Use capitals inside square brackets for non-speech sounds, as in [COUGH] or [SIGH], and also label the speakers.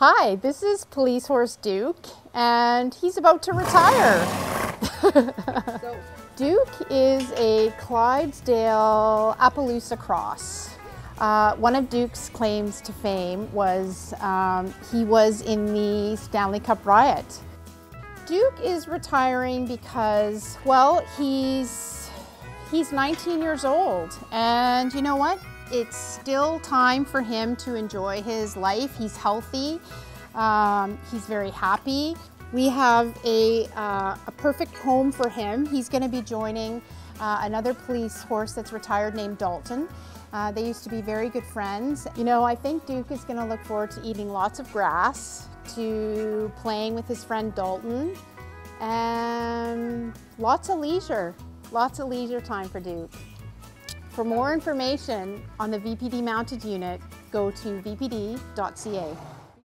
Speaker 1: Hi, this is Police Horse Duke, and he's about to retire. [LAUGHS] Duke is a Clydesdale Appaloosa Cross. Uh, one of Duke's claims to fame was um, he was in the Stanley Cup riot. Duke is retiring because, well, he's he's 19 years old, and you know what? It's still time for him to enjoy his life. He's healthy, um, he's very happy. We have a, uh, a perfect home for him. He's going to be joining uh, another police horse that's retired named Dalton. Uh, they used to be very good friends. You know, I think Duke is going to look forward to eating lots of grass, to playing with his friend Dalton, and lots of leisure. Lots of leisure time for Duke. For more information on the VPD mounted unit, go to vpd.ca.